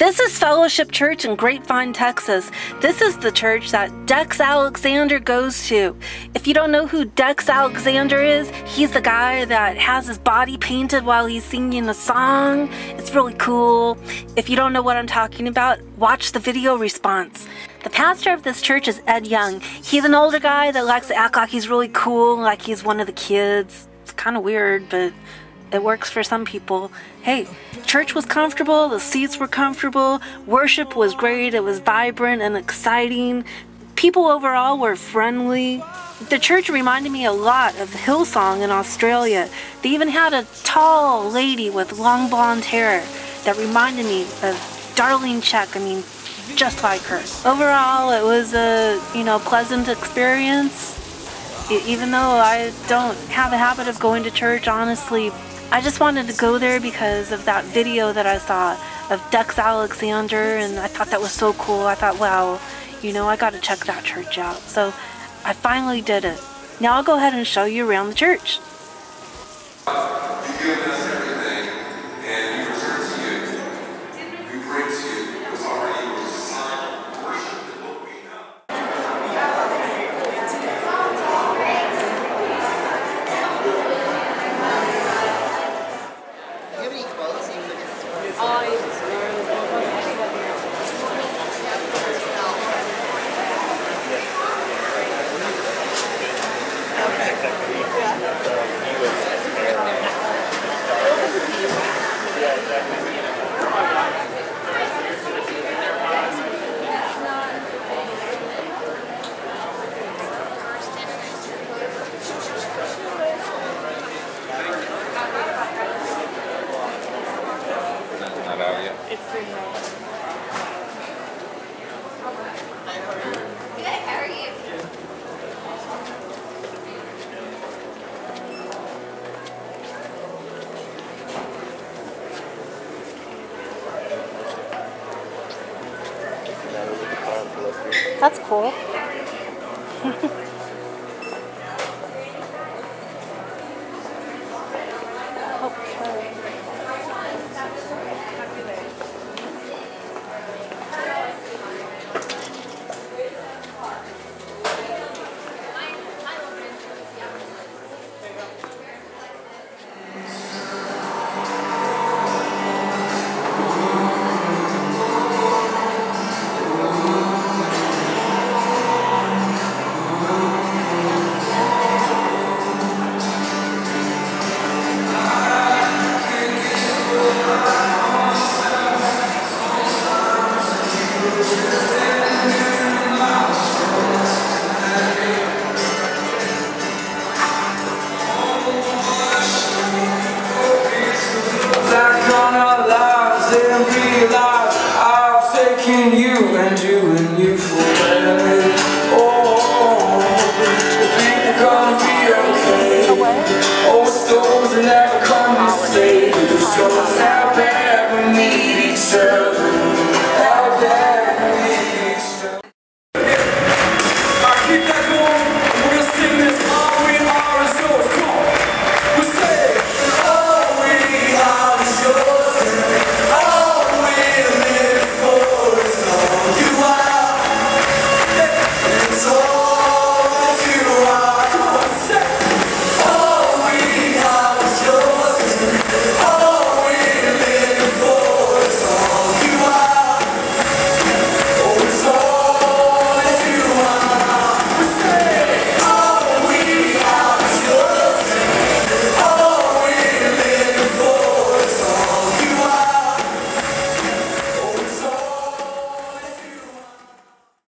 This is Fellowship Church in Grapevine, Texas. This is the church that Dex Alexander goes to. If you don't know who Dex Alexander is, he's the guy that has his body painted while he's singing a song. It's really cool. If you don't know what I'm talking about, watch the video response. The pastor of this church is Ed Young. He's an older guy that likes to act like he's really cool, like he's one of the kids. It's kind of weird, but it works for some people. Hey, church was comfortable, the seats were comfortable, worship was great, it was vibrant and exciting. People overall were friendly. The church reminded me a lot of Hillsong in Australia. They even had a tall lady with long blonde hair that reminded me of Darlene Zschech. I mean, just like her. Overall, it was a, you know, pleasant experience. Even though I don't have a habit of going to church, honestly, I just wanted to go there because of that video that I saw of Dex Alexander, and I thought that was so cool. I thought, wow, you know, I got to check that church out. So I finally did it. Now I'll go ahead and show you around the church. That's cool.